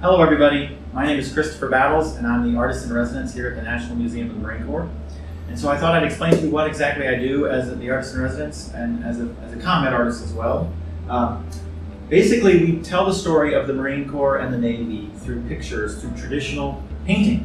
Hello, everybody. My name is Christopher Battles, and I'm the artist in residence here at the National Museum of the Marine Corps. And so I thought I'd explain to you what exactly I do as the artist in residence and as a, as a combat artist as well. Um, basically, we tell the story of the Marine Corps and the Navy through pictures, through traditional painting.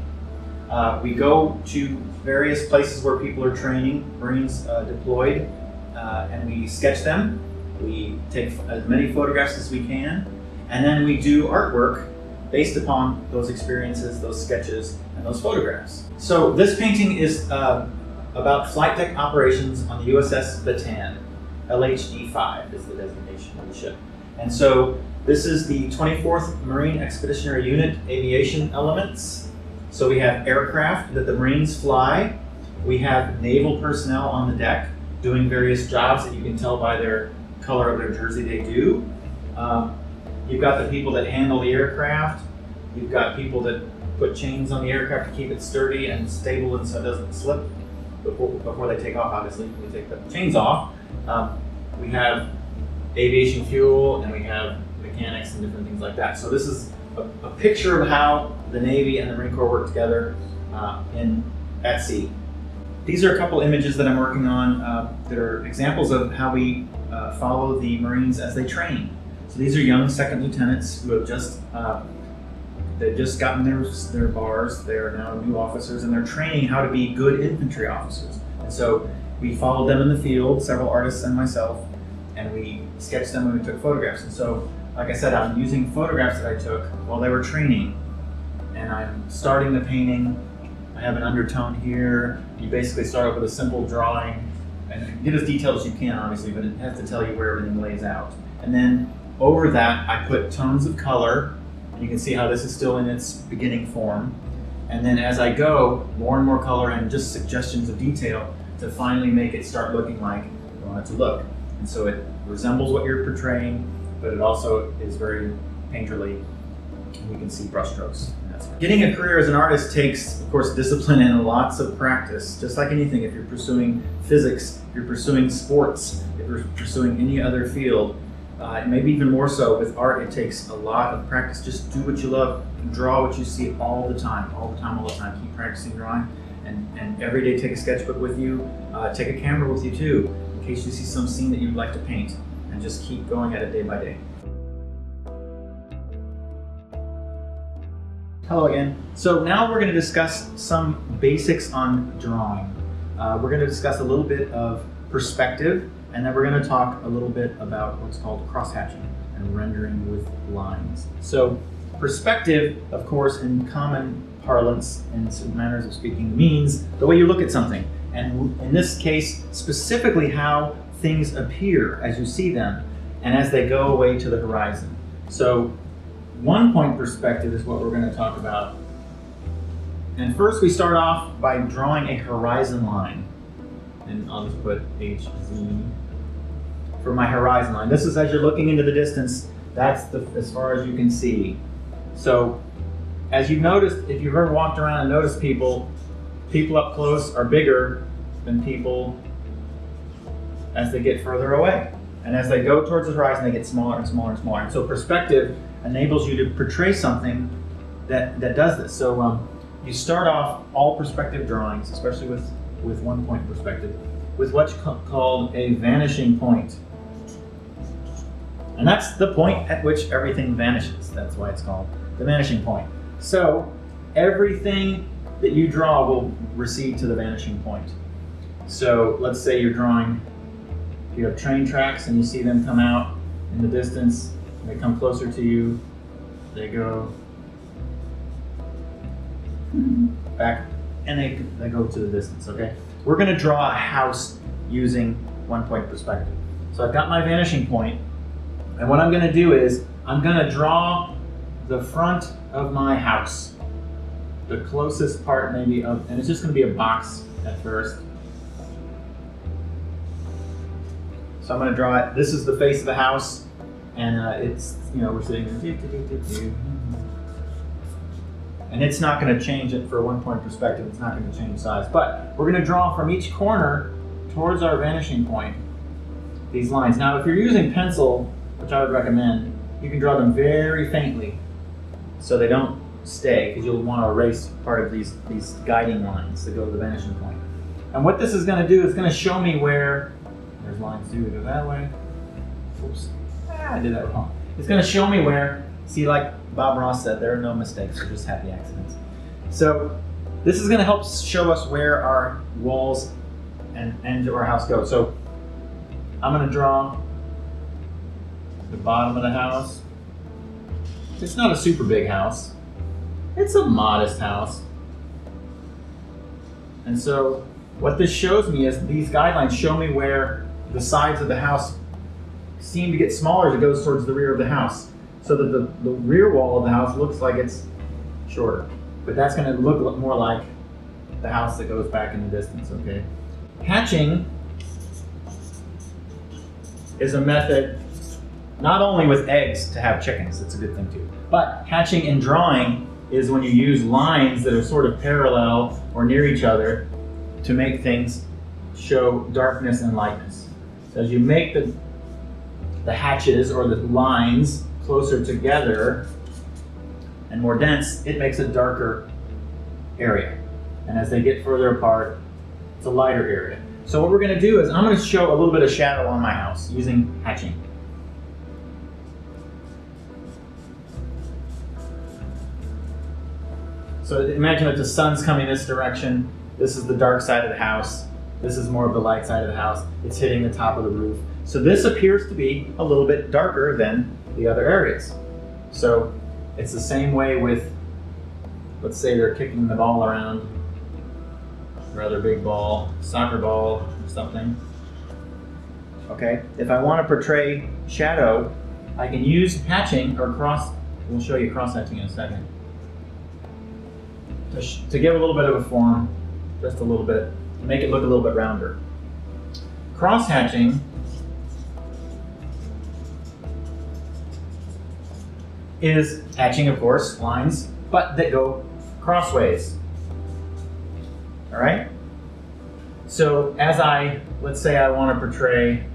Uh, we go to various places where people are training, Marines uh, deployed, uh, and we sketch them. We take as many photographs as we can, and then we do artwork based upon those experiences, those sketches, and those photographs. So this painting is uh, about flight deck operations on the USS Bataan. LHD-5 is the designation of the ship. And so this is the 24th Marine Expeditionary Unit aviation elements. So we have aircraft that the Marines fly. We have naval personnel on the deck doing various jobs that you can tell by their color of their jersey they do. Um, You've got the people that handle the aircraft. You've got people that put chains on the aircraft to keep it sturdy and stable and so it doesn't slip before, before they take off, obviously. We take the chains off. Um, we have aviation fuel and we have mechanics and different things like that. So this is a, a picture of how the Navy and the Marine Corps work together uh, in at sea. These are a couple images that I'm working on uh, that are examples of how we uh, follow the Marines as they train. So these are young second lieutenants who have just uh, they've just gotten their their bars. They are now new officers, and they're training how to be good infantry officers. And so we followed them in the field, several artists and myself, and we sketched them and we took photographs. And so, like I said, I'm using photographs that I took while they were training, and I'm starting the painting. I have an undertone here. You basically start off with a simple drawing, and get as detailed as you can, obviously, but it has to tell you where everything lays out. And then over that, I put tones of color. You can see how this is still in its beginning form. And then as I go, more and more color and just suggestions of detail to finally make it start looking like you want it to look. And so it resembles what you're portraying, but it also is very painterly. You can see brushstrokes. Getting a career as an artist takes, of course, discipline and lots of practice. Just like anything, if you're pursuing physics, if you're pursuing sports, if you're pursuing any other field, uh, maybe even more so with art, it takes a lot of practice. Just do what you love, and draw what you see all the time, all the time, all the time. Keep practicing drawing, and, and every day take a sketchbook with you. Uh, take a camera with you too, in case you see some scene that you'd like to paint, and just keep going at it day by day. Hello again. So now we're going to discuss some basics on drawing. Uh, we're going to discuss a little bit of perspective and then we're going to talk a little bit about what's called cross-hatching and rendering with lines. So perspective, of course, in common parlance and manners of speaking, means the way you look at something. And in this case, specifically how things appear as you see them and as they go away to the horizon. So one point perspective is what we're going to talk about. And first we start off by drawing a horizon line. And I'll just put HZ for my horizon line. This is as you're looking into the distance, that's the, as far as you can see. So as you've noticed, if you've ever walked around and noticed people, people up close are bigger than people as they get further away. And as they go towards the horizon, they get smaller and smaller and smaller. And so perspective enables you to portray something that, that does this. So um, you start off all perspective drawings, especially with, with one point perspective, with what's called a vanishing point. And that's the point at which everything vanishes. That's why it's called the vanishing point. So everything that you draw will recede to the vanishing point. So let's say you're drawing, you have train tracks and you see them come out in the distance, they come closer to you, they go back, and they, they go to the distance, okay? We're gonna draw a house using one point perspective. So I've got my vanishing point, and what I'm going to do is I'm going to draw the front of my house, the closest part maybe of, and it's just going to be a box at first. So I'm going to draw it. This is the face of the house, and uh, it's, you know, we're sitting and it's not going to change it for a one point perspective. It's not going to change size. But we're going to draw from each corner towards our vanishing point these lines. Now, if you're using pencil, which I would recommend, you can draw them very faintly. so they don't stay because you'll want to erase part of these, these guiding lines that go to the vanishing point. And what this is going to do is going to show me where, there's lines too, go that way. Oops, ah, I did that wrong. It's going to show me where, see like Bob Ross said, there are no mistakes, they're just happy accidents. So this is going to help show us where our walls and end of our house go. So I'm going to draw the bottom of the house. It's not a super big house. It's a modest house. And so what this shows me is these guidelines show me where the sides of the house seem to get smaller as it goes towards the rear of the house. So that the, the rear wall of the house looks like it's shorter. But that's going to look more like the house that goes back in the distance, okay? Hatching is a method not only with eggs to have chickens, it's a good thing too, but hatching and drawing is when you use lines that are sort of parallel or near each other to make things show darkness and lightness. So as you make the, the hatches or the lines closer together and more dense, it makes a darker area. And as they get further apart, it's a lighter area. So what we're gonna do is I'm gonna show a little bit of shadow on my house using hatching. So imagine if the sun's coming this direction, this is the dark side of the house, this is more of the light side of the house, it's hitting the top of the roof. So this appears to be a little bit darker than the other areas. So it's the same way with, let's say they're kicking the ball around, rather big ball, soccer ball, or something. Okay, if I want to portray shadow, I can use hatching or cross, we'll show you cross hatching in a second to, to give a little bit of a form, just a little bit, make it look a little bit rounder. Cross hatching is hatching, of course, lines, but that go crossways. All right? So as I, let's say I want to portray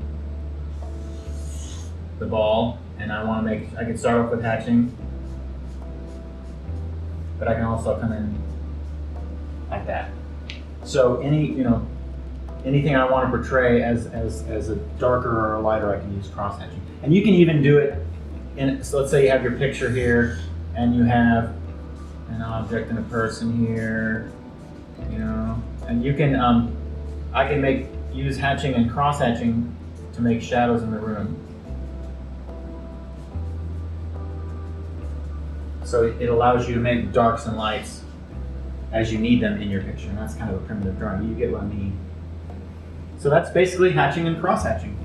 the ball, and I want to make, I can start off with hatching, but I can also come in like that. So any, you know, anything I want to portray as, as, as a darker or a lighter, I can use cross hatching. And you can even do it in, so let's say you have your picture here and you have an object and a person here, you know, and you can, um, I can make, use hatching and cross hatching to make shadows in the room. So it allows you to make darks and lights as you need them in your picture. And that's kind of a primitive drawing. You get what I mean. So that's basically hatching and cross hatching.